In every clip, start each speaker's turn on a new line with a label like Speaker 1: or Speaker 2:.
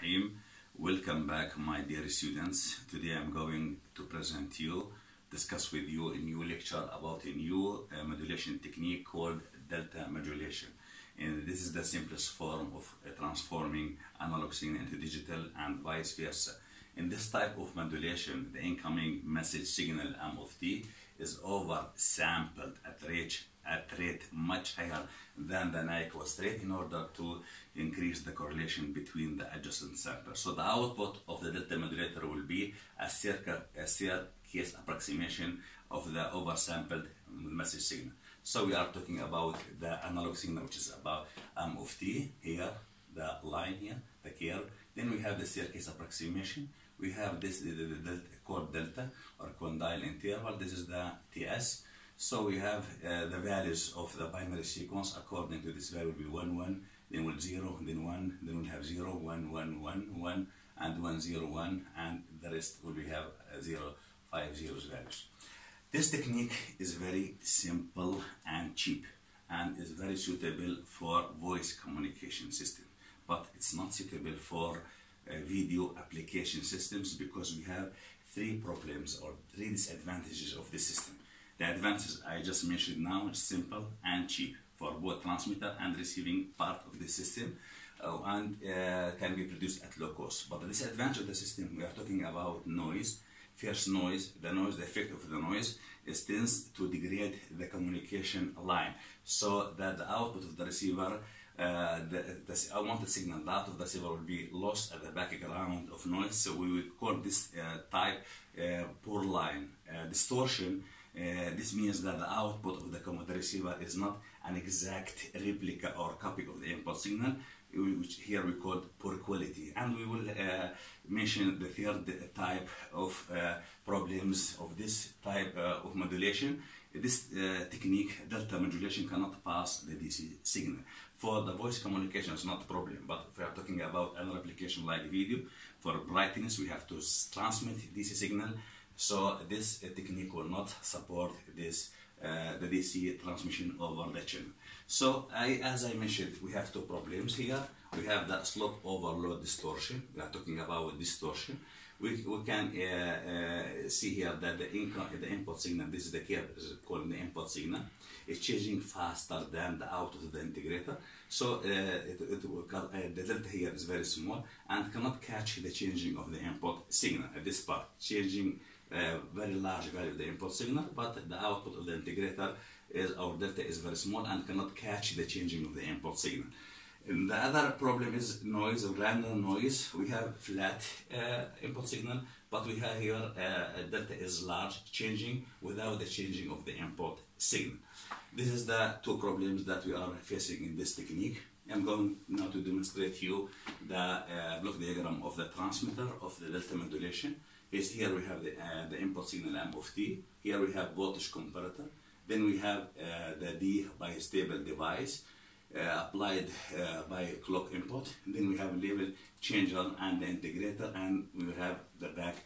Speaker 1: Rahim. Welcome back, my dear students. Today I'm going to present you, discuss with you a new lecture about a new uh, modulation technique called delta modulation. And this is the simplest form of uh, transforming analog signal into digital and vice versa. In this type of modulation, the incoming message signal M of T is oversampled at rate at rate much higher than the Nyquist rate in order to increase the correlation between the adjacent samples. So the output of the delta modulator will be a circa a staircase approximation of the oversampled message signal. So we are talking about the analog signal, which is about M of T here, the line here, the curve. Then we have the staircase approximation. We have this the, the, the called delta or condyle interval. This is the TS. So we have uh, the values of the binary sequence according to this value will be 1, 1, then we'll 0, then 1, then we'll have 0, 1, 1, 1, 1, and 1, 0, 1, and the rest will be have uh, 0, 5 zeros values. This technique is very simple and cheap and is very suitable for voice communication system, but it's not suitable for uh, video application systems because we have three problems or three disadvantages of this system. The advantages I just mentioned now is simple and cheap for both transmitter and receiving part of the system uh, and uh, can be produced at low cost. But the disadvantage of the system, we are talking about noise. First noise, the noise, the effect of the noise is tends to degrade the communication line so that the output of the receiver uh, the, the unwanted signal, the output of the receiver will be lost at the background of noise. So we will call this uh, type uh, poor line uh, distortion. Uh, this means that the output of the, the receiver is not an exact replica or copy of the input signal, which here we call poor quality. And we will uh, mention the third type of uh, problems of this type uh, of modulation. This uh, technique, delta modulation, cannot pass the DC signal. For the voice communication, it's not a problem, but if we are talking about another application like video, for brightness, we have to transmit DC signal. So this technique will not support this uh, the DC transmission over the channel. So I, as I mentioned, we have two problems here. We have the slope overload distortion. We are talking about distortion. We, we can uh, uh, see here that the, income, the input signal, this is the curve called the input signal, is changing faster than the output of the integrator. So uh, it, it, uh, the delta here is very small and cannot catch the changing of the input signal at this part, changing uh, very large value of the input signal, but the output of the integrator is our delta is very small and cannot catch the changing of the input signal. And the other problem is noise, random noise. We have flat uh, input signal, but we have here uh, delta is large, changing without the changing of the input signal. This is the two problems that we are facing in this technique. I'm going now to demonstrate you the uh, block diagram of the transmitter of the delta modulation. Is here we have the, uh, the input signal M of T. Here we have voltage comparator. Then we have uh, the D bistable device uh, applied uh, by clock input. Then we have a level changer and the integrator, and we have the back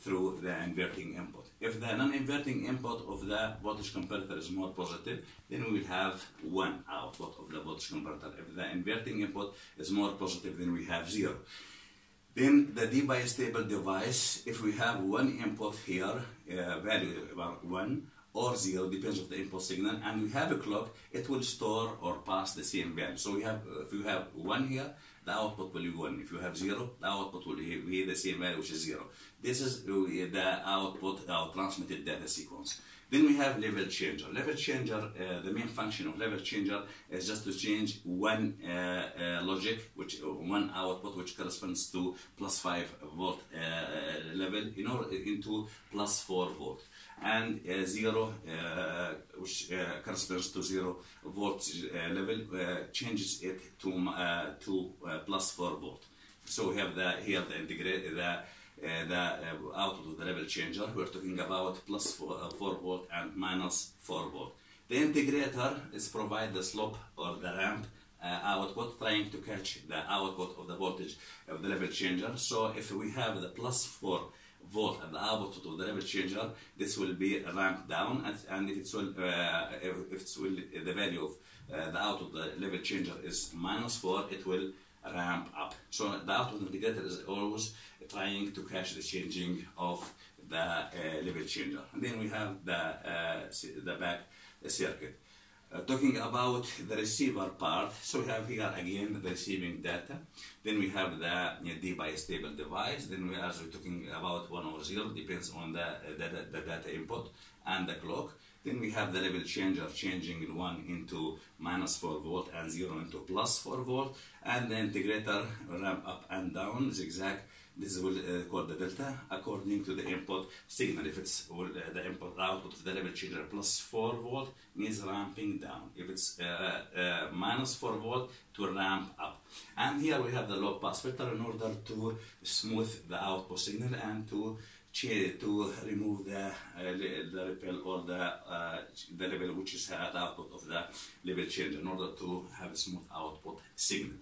Speaker 1: through the inverting input. If the non-inverting input of the voltage comparator is more positive, then we will have one output of the voltage comparator. If the inverting input is more positive, then we have zero. Then the D bistable device, if we have one input here, uh, value one or zero, depends on the input signal, and we have a clock, it will store or pass the same value. So we have, uh, if you have one here, the output will be one. If you have zero, the output will be the same value, which is zero. This is the output, our transmitted data sequence. Then we have level changer. Level changer, uh, the main function of level changer is just to change one uh, uh, logic, which one output, which corresponds to plus five volt uh, level, in order into plus four volt, and uh, zero, uh, which corresponds to zero volt level, changes it to to plus four volt. So we have the here the integrate the uh, the uh, output of the level changer. We're talking about plus 4, uh, 4 volt and minus 4 volt. The integrator is provide the slope or the ramp output trying to catch the output of the voltage of the level changer. So if we have the plus 4 volt at the output of the level changer, this will be ramped down, and, and if it's will, uh, if it's will, the value of uh, the output of the level changer is minus 4, it will ramp up. So the output integrator is always trying to catch the changing of the uh, level changer. And then we have the, uh, the back circuit. Uh, talking about the receiver part, so we have here again the receiving data. Then we have the you know, D bistable device. Then we are talking about one or zero, depends on the, the, the data input and the clock. Then we have the level changer changing 1 into minus 4 volt and 0 into plus 4 volt. And the integrator ramp up and down, zigzag. This will uh, called the delta according to the input signal. If it's uh, the input output of the level changer plus 4 volt, means ramping down. If it's uh, uh, minus 4 volt, to ramp up. And here we have the low pass filter in order to smooth the output signal and to to remove the, uh, the ripple or the, uh, the level which is at output of the level change in order to have a smooth output signal.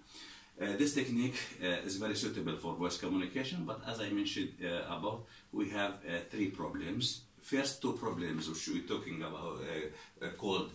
Speaker 1: Uh, this technique uh, is very suitable for voice communication, but as I mentioned uh, above, we have uh, three problems. First two problems which we're talking about called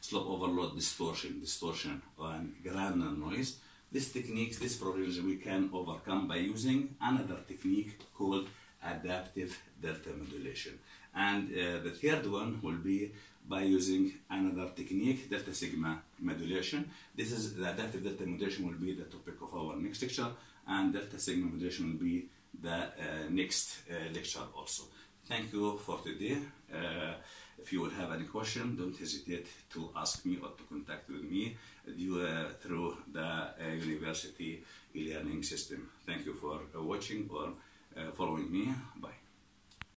Speaker 1: slope overload distortion, distortion and granular noise. These techniques, these problems we can overcome by using another technique called adaptive delta modulation. And uh, the third one will be by using another technique, delta sigma modulation. This is the adaptive delta modulation will be the topic of our next lecture, and delta sigma modulation will be the uh, next uh, lecture also. Thank you for today. Uh, if you will have any question, don't hesitate to ask me or to contact with me due, uh, through the uh, university e-learning system. Thank you for watching or uh, following me. Bye.